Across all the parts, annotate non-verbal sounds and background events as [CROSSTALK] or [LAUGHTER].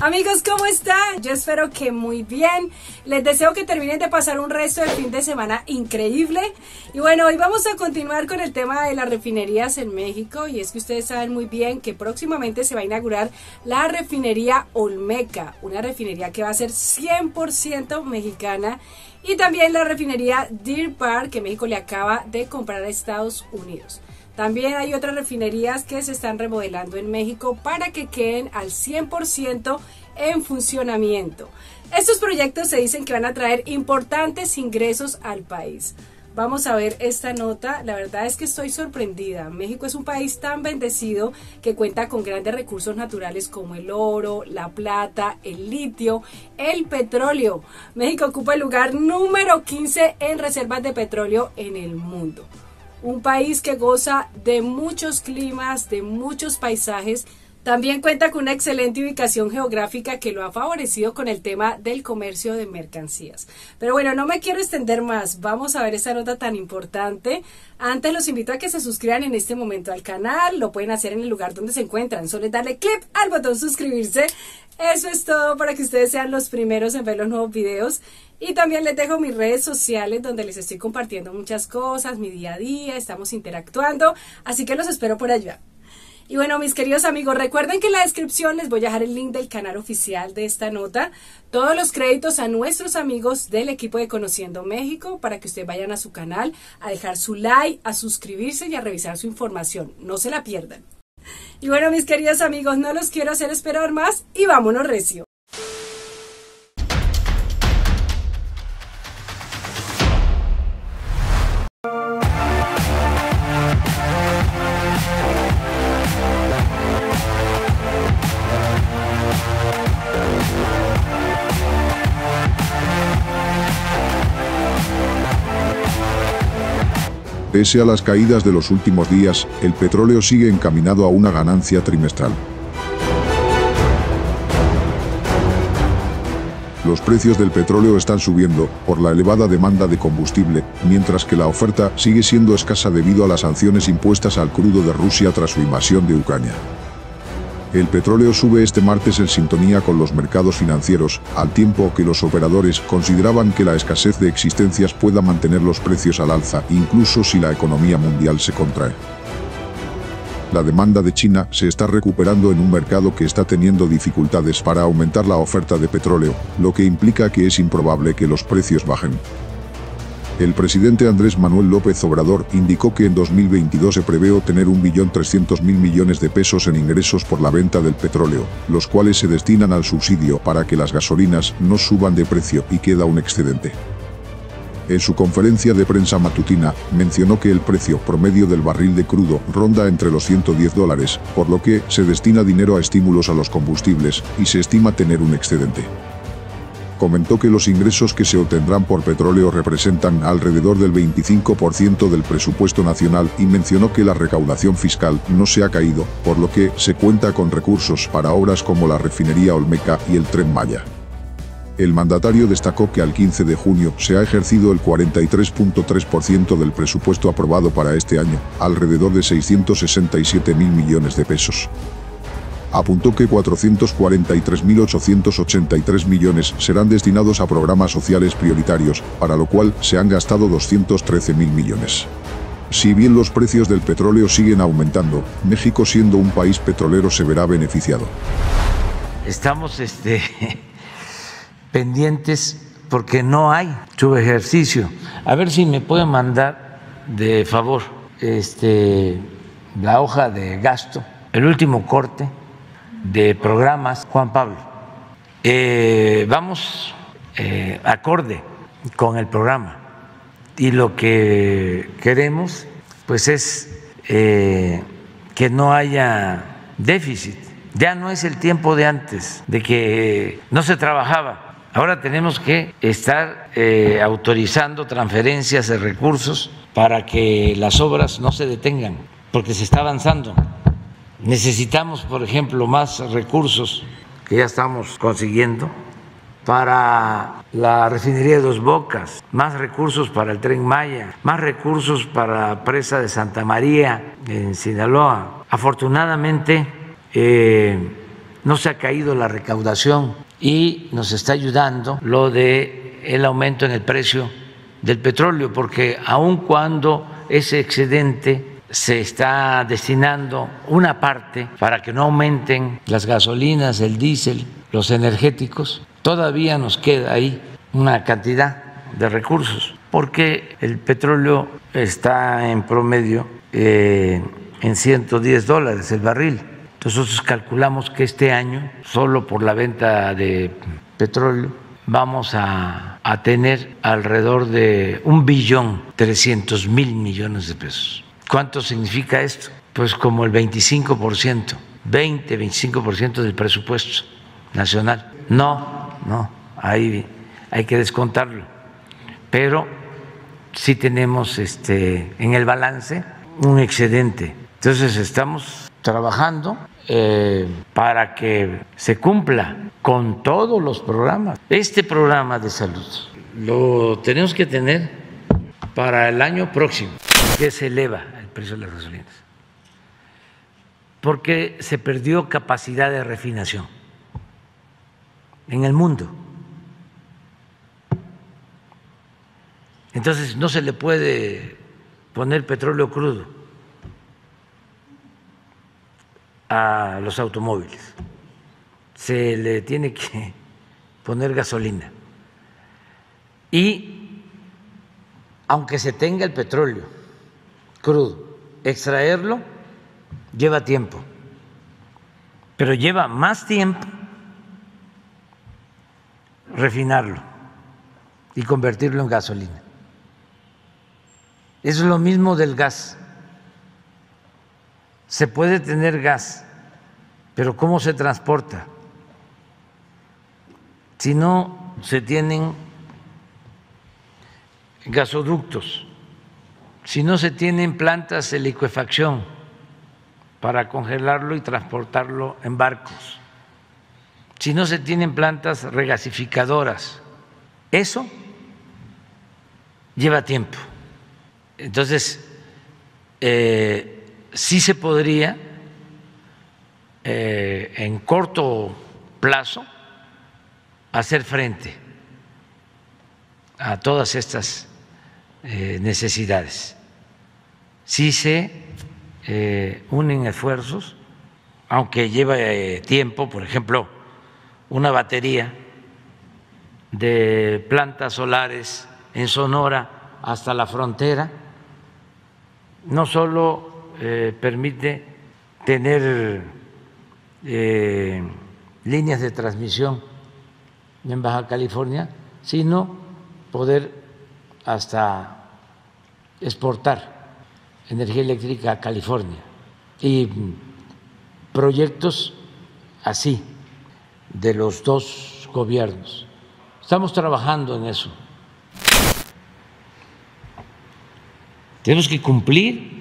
Amigos, ¿cómo están? Yo espero que muy bien. Les deseo que terminen de pasar un resto del fin de semana increíble. Y bueno, hoy vamos a continuar con el tema de las refinerías en México. Y es que ustedes saben muy bien que próximamente se va a inaugurar la refinería Olmeca, una refinería que va a ser 100% mexicana. Y también la refinería Deer Park, que México le acaba de comprar a Estados Unidos. También hay otras refinerías que se están remodelando en México para que queden al 100% en funcionamiento. Estos proyectos se dicen que van a traer importantes ingresos al país. Vamos a ver esta nota. La verdad es que estoy sorprendida. México es un país tan bendecido que cuenta con grandes recursos naturales como el oro, la plata, el litio, el petróleo. México ocupa el lugar número 15 en reservas de petróleo en el mundo un país que goza de muchos climas, de muchos paisajes. También cuenta con una excelente ubicación geográfica que lo ha favorecido con el tema del comercio de mercancías. Pero bueno, no me quiero extender más. Vamos a ver esta nota tan importante. Antes los invito a que se suscriban en este momento al canal. Lo pueden hacer en el lugar donde se encuentran. Solo darle clic al botón suscribirse. Eso es todo para que ustedes sean los primeros en ver los nuevos videos. Y también les dejo mis redes sociales donde les estoy compartiendo muchas cosas, mi día a día, estamos interactuando, así que los espero por allá. Y bueno, mis queridos amigos, recuerden que en la descripción les voy a dejar el link del canal oficial de esta nota, todos los créditos a nuestros amigos del equipo de Conociendo México para que ustedes vayan a su canal, a dejar su like, a suscribirse y a revisar su información. No se la pierdan. Y bueno, mis queridos amigos, no los quiero hacer esperar más y vámonos recio. Pese a las caídas de los últimos días, el petróleo sigue encaminado a una ganancia trimestral. Los precios del petróleo están subiendo por la elevada demanda de combustible, mientras que la oferta sigue siendo escasa debido a las sanciones impuestas al crudo de Rusia tras su invasión de Ucrania. El petróleo sube este martes en sintonía con los mercados financieros, al tiempo que los operadores consideraban que la escasez de existencias pueda mantener los precios al alza, incluso si la economía mundial se contrae. La demanda de China se está recuperando en un mercado que está teniendo dificultades para aumentar la oferta de petróleo, lo que implica que es improbable que los precios bajen. El presidente Andrés Manuel López Obrador indicó que en 2022 se prevé obtener 1.300.000 millones de pesos en ingresos por la venta del petróleo, los cuales se destinan al subsidio para que las gasolinas no suban de precio y queda un excedente. En su conferencia de prensa matutina, mencionó que el precio promedio del barril de crudo ronda entre los 110 dólares, por lo que se destina dinero a estímulos a los combustibles y se estima tener un excedente comentó que los ingresos que se obtendrán por petróleo representan alrededor del 25% del presupuesto nacional y mencionó que la recaudación fiscal no se ha caído, por lo que se cuenta con recursos para obras como la refinería Olmeca y el tren Maya. El mandatario destacó que al 15 de junio se ha ejercido el 43.3% del presupuesto aprobado para este año, alrededor de 667 mil millones de pesos apuntó que 443.883 millones serán destinados a programas sociales prioritarios, para lo cual se han gastado 213.000 millones. Si bien los precios del petróleo siguen aumentando, México siendo un país petrolero se verá beneficiado. Estamos este, [LAUGHS] pendientes porque no hay su ejercicio. A ver si me pueden mandar de favor este, la hoja de gasto, el último corte de programas, Juan Pablo. Eh, vamos eh, acorde con el programa y lo que queremos pues es eh, que no haya déficit. Ya no es el tiempo de antes, de que no se trabajaba. Ahora tenemos que estar autorizando transferencias de recursos para que las obras no se detengan, porque se está avanzando. Necesitamos, por ejemplo, más recursos que ya estamos consiguiendo para la refinería de Dos Bocas, más recursos para el tren Maya, más recursos para la presa de Santa María en Sinaloa. Afortunadamente, eh, no se ha caído la recaudación y nos está ayudando lo de el aumento en el precio del petróleo, porque aun cuando ese excedente se está destinando una parte para que no aumenten las gasolinas, el diésel, los energéticos, todavía nos queda ahí una cantidad de recursos, porque el petróleo está en promedio eh, en 110 dólares el barril. Nosotros calculamos que este año, solo por la venta de petróleo, vamos a, a tener alrededor de un billón trescientos mil millones de pesos. ¿Cuánto significa esto? Pues como el 25%, 20, 25% del presupuesto nacional. No, no, ahí hay que descontarlo. Pero sí tenemos este, en el balance un excedente. Entonces estamos trabajando eh, para que se cumpla con todos los programas. Este programa de salud lo tenemos que tener para el año próximo, que se eleva el precio de las gasolinas, porque se perdió capacidad de refinación en el mundo. Entonces no se le puede poner petróleo crudo a los automóviles, se le tiene que poner gasolina. Y aunque se tenga el petróleo crudo, extraerlo lleva tiempo, pero lleva más tiempo refinarlo y convertirlo en gasolina. Es lo mismo del gas. Se puede tener gas, pero ¿cómo se transporta? Si no se tienen gasoductos, si no se tienen plantas de liquefacción para congelarlo y transportarlo en barcos, si no se tienen plantas regasificadoras, eso lleva tiempo. Entonces, eh, sí se podría eh, en corto plazo hacer frente a todas estas eh, necesidades. Sí se unen esfuerzos, aunque lleva tiempo, por ejemplo, una batería de plantas solares en Sonora hasta la frontera, no solo eh, permite tener eh, líneas de transmisión en Baja California, sino poder hasta exportar energía eléctrica California y proyectos así de los dos gobiernos. Estamos trabajando en eso. Tenemos que cumplir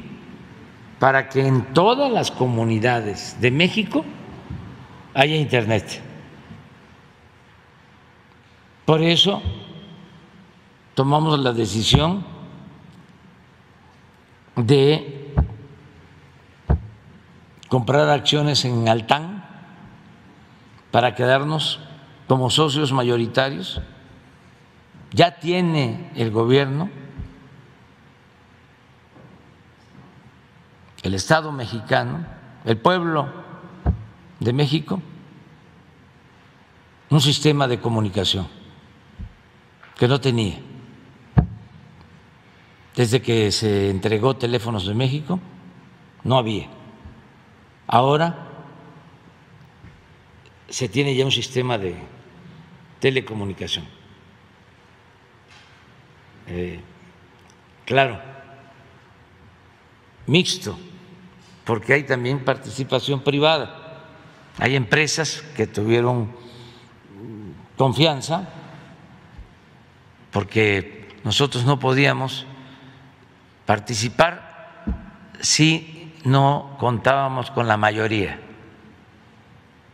para que en todas las comunidades de México haya Internet. Por eso tomamos la decisión de comprar acciones en Altán para quedarnos como socios mayoritarios. Ya tiene el gobierno el Estado mexicano, el pueblo de México, un sistema de comunicación que no tenía. Desde que se entregó Teléfonos de México, no había. Ahora se tiene ya un sistema de telecomunicación. Eh, claro, mixto porque hay también participación privada. Hay empresas que tuvieron confianza porque nosotros no podíamos participar si no contábamos con la mayoría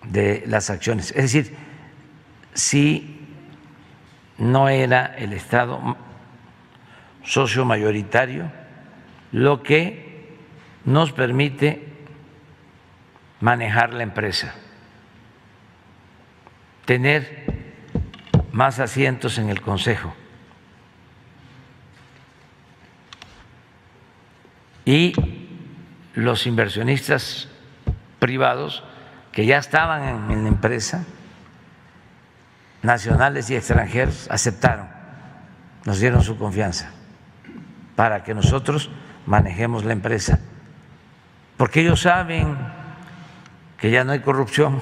de las acciones. Es decir, si no era el Estado socio mayoritario lo que nos permite manejar la empresa tener más asientos en el Consejo. Y los inversionistas privados que ya estaban en, la empresa, nacionales y extranjeros, aceptaron, nos dieron su confianza para que nosotros manejemos la empresa, porque ellos saben que ya no hay corrupción.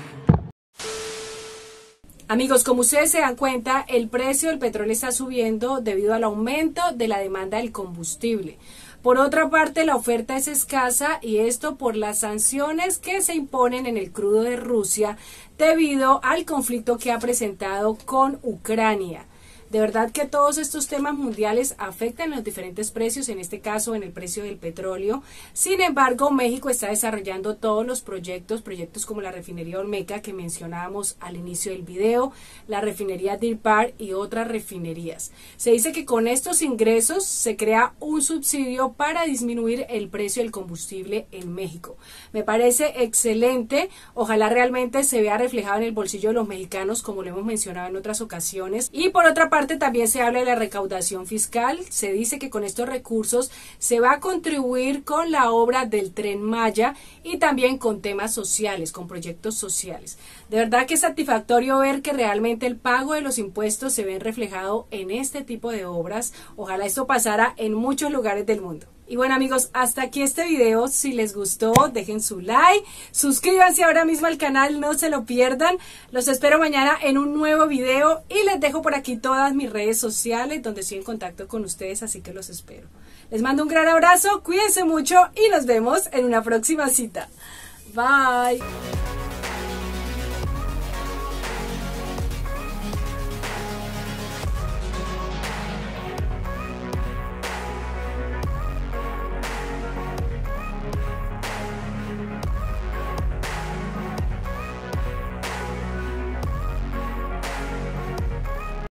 Amigos, como ustedes se dan cuenta, el precio del petróleo está subiendo debido al aumento de la demanda del combustible. Por otra parte, la oferta es escasa y esto por las sanciones que se imponen en el crudo de Rusia debido al conflicto que ha presentado con Ucrania. De verdad que todos estos temas mundiales afectan los diferentes precios, en este caso en el precio del petróleo. Sin embargo, México está desarrollando todos los proyectos, proyectos como la refinería Olmeca que mencionábamos al inicio del video, la refinería Dirpar y otras refinerías. Se dice que con estos ingresos se crea un subsidio para disminuir el precio del combustible en México. Me parece excelente. Ojalá realmente se vea reflejado en el bolsillo de los mexicanos, como lo hemos mencionado en otras ocasiones. Y por otra parte, también se habla de la recaudación fiscal. Se dice que con estos recursos se va a contribuir con la obra del tren Maya y también con temas sociales, con proyectos sociales. De verdad que es satisfactorio ver que realmente el pago de los impuestos se ve reflejado en este tipo de obras. Ojalá esto pasara en muchos lugares del mundo. Y bueno amigos, hasta aquí este video. Si les gustó, dejen su like, suscríbanse ahora mismo al canal, no se lo pierdan. Los espero mañana en un nuevo video y les dejo por aquí todas mis redes sociales donde estoy en contacto con ustedes, así que los espero. Les mando un gran abrazo, cuídense mucho y nos vemos en una próxima cita. Bye.